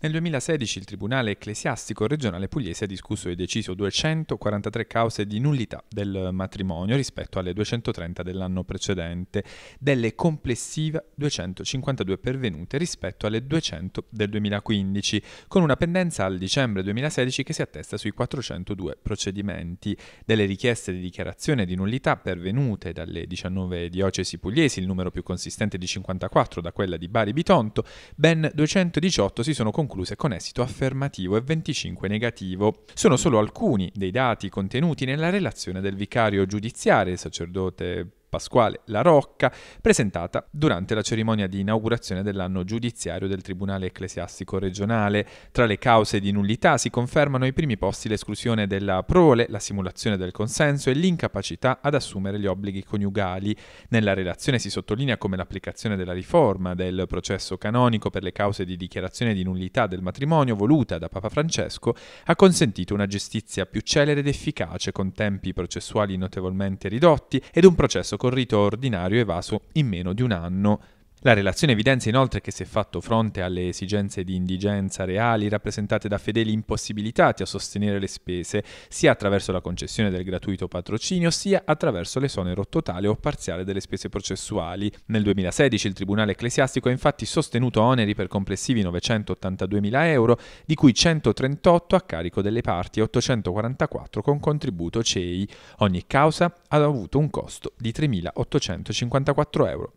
Nel 2016 il Tribunale Ecclesiastico regionale pugliese ha discusso e deciso 243 cause di nullità del matrimonio rispetto alle 230 dell'anno precedente, delle complessive 252 pervenute rispetto alle 200 del 2015, con una pendenza al dicembre 2016 che si attesta sui 402 procedimenti. Delle richieste di dichiarazione di nullità pervenute dalle 19 diocesi pugliesi, il numero più consistente di 54 da quella di Bari Bitonto, ben 218 si sono concluse concluse con esito affermativo e 25 negativo. Sono solo alcuni dei dati contenuti nella relazione del vicario giudiziario, sacerdote Pasquale La Rocca, presentata durante la cerimonia di inaugurazione dell'anno giudiziario del Tribunale Ecclesiastico regionale. Tra le cause di nullità si confermano ai primi posti l'esclusione della prole, la simulazione del consenso e l'incapacità ad assumere gli obblighi coniugali. Nella relazione si sottolinea come l'applicazione della riforma del processo canonico per le cause di dichiarazione di nullità del matrimonio voluta da Papa Francesco ha consentito una giustizia più celere ed efficace con tempi processuali notevolmente ridotti ed un processo con rito ordinario evaso in meno di un anno. La relazione evidenzia inoltre che si è fatto fronte alle esigenze di indigenza reali rappresentate da fedeli impossibilitati a sostenere le spese, sia attraverso la concessione del gratuito patrocinio, sia attraverso l'esonero totale o parziale delle spese processuali. Nel 2016 il Tribunale Ecclesiastico ha infatti sostenuto oneri per complessivi 982.000 euro, di cui 138 a carico delle parti e 844 con contributo CEI. Ogni causa ha avuto un costo di 3.854 euro.